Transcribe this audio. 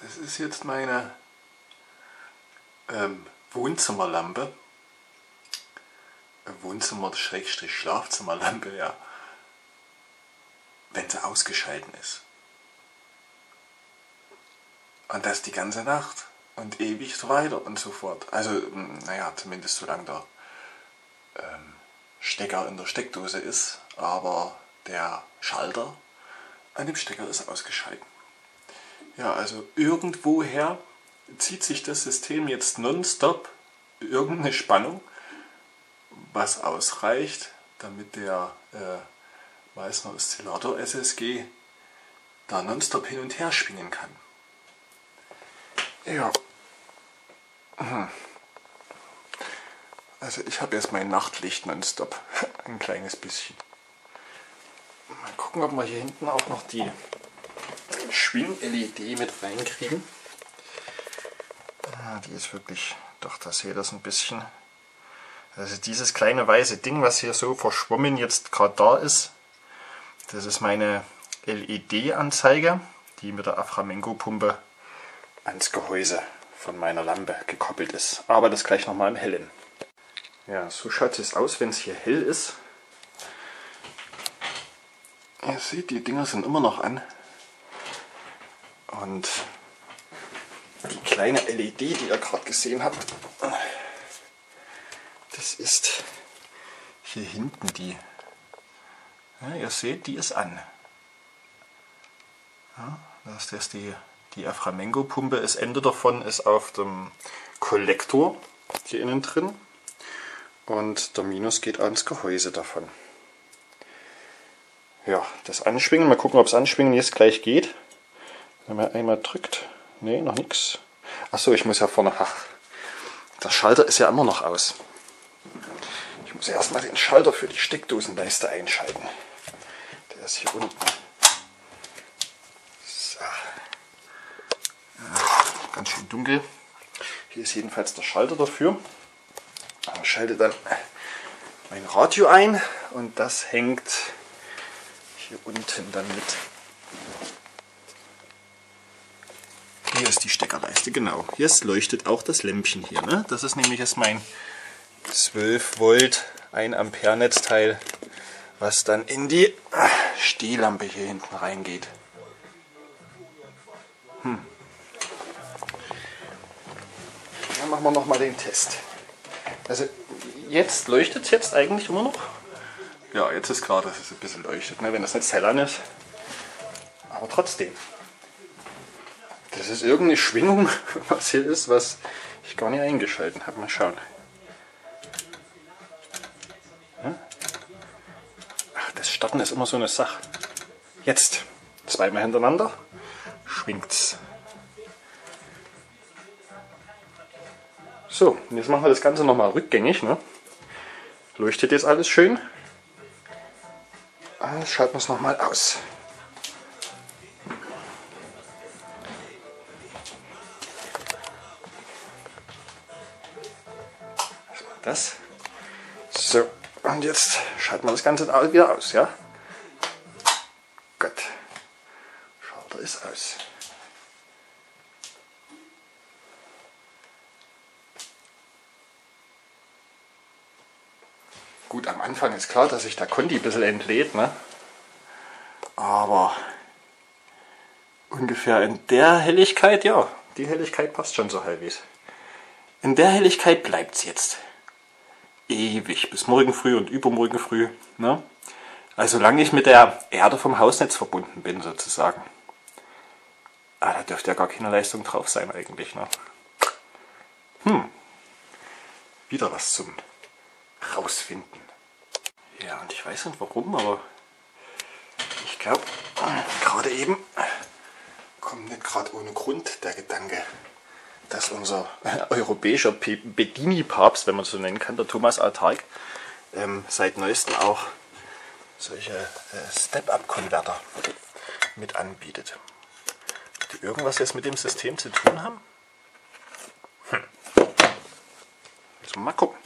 Das ist jetzt meine ähm, Wohnzimmerlampe. Wohnzimmer-Schlafzimmerlampe, ja. Wenn sie ausgeschalten ist. Und das die ganze Nacht und ewig so weiter und so fort. Also, naja, zumindest solange der ähm, Stecker in der Steckdose ist, aber der Schalter an dem Stecker ist ausgeschalten. Ja, also irgendwoher zieht sich das System jetzt nonstop irgendeine Spannung, was ausreicht, damit der äh, Meissner Oszillator SSG da nonstop hin und her schwingen kann. Ja. Hm. Also ich habe jetzt mein Nachtlicht nonstop. Ein kleines bisschen. Mal gucken, ob wir hier hinten auch noch die Schwing-LED mit reinkriegen. Ah, die ist wirklich, doch da seht ihr das ein bisschen. Also dieses kleine weiße Ding, was hier so verschwommen jetzt gerade da ist, das ist meine LED-Anzeige, die mit der Aframengo-Pumpe ans Gehäuse von meiner Lampe gekoppelt ist. Aber das gleich nochmal im Hellen. Ja, so schaut es aus, wenn es hier hell ist. Ihr seht, die Dinger sind immer noch an. Und die kleine LED, die ihr gerade gesehen habt, das ist hier hinten die. Ja, ihr seht, die ist an. Ja, das ist die, die Aframengo-Pumpe. Das Ende davon ist auf dem Kollektor hier innen drin. Und der Minus geht ans Gehäuse davon. Ja, das Anschwingen, mal gucken, ob das Anschwingen jetzt gleich geht. Wenn man einmal drückt. Ne, noch nichts. Achso, ich muss ja vorne. Ach, der Schalter ist ja immer noch aus. Ich muss erstmal den Schalter für die Steckdosenleiste einschalten. Der ist hier unten. So. Ja, ganz schön dunkel. Hier ist jedenfalls der Schalter dafür. Ich schalte dann mein Radio ein und das hängt hier unten dann mit Hier ist die Steckerleiste, genau. Jetzt leuchtet auch das Lämpchen hier. Ne? Das ist nämlich jetzt mein 12 Volt 1 Ampere Netzteil, was dann in die Stehlampe hier hinten reingeht. Hm. Dann machen wir nochmal den Test. Also jetzt leuchtet es jetzt eigentlich immer noch. Ja, jetzt ist klar, dass es ein bisschen leuchtet, ne, wenn das Netzteil an ist. Aber trotzdem. Das ist irgendeine Schwingung, was hier ist, was ich gar nicht eingeschalten habe. Mal schauen. Ach, das Starten ist immer so eine Sache. Jetzt, zweimal hintereinander, schwingt's. So, jetzt machen wir das Ganze nochmal rückgängig. Ne? Leuchtet jetzt alles schön. Ah, schalten wir es nochmal aus. Das. So, und jetzt schalten wir das Ganze wieder aus, ja? Gut. Schalter ist aus. Gut, am Anfang ist klar, dass sich der Conti ein bisschen entlädt, ne? aber ungefähr in der Helligkeit, ja, die Helligkeit passt schon so halbwegs. In der Helligkeit bleibt es jetzt ewig, bis morgen früh und übermorgen früh. Ne? Also solange ich mit der Erde vom Hausnetz verbunden bin sozusagen. Ah, da dürfte ja gar keine Leistung drauf sein eigentlich. Ne? Hm, wieder was zum Rausfinden. Ja, und ich weiß nicht warum, aber ich glaube, gerade eben kommt nicht gerade ohne Grund der Gedanke, dass unser europäischer Bedini-Papst, wenn man so nennen kann, der Thomas Altark, ähm, seit neuestem auch solche äh, Step-Up-Konverter mit anbietet. Die irgendwas jetzt mit dem System zu tun haben? Hm. mal gucken.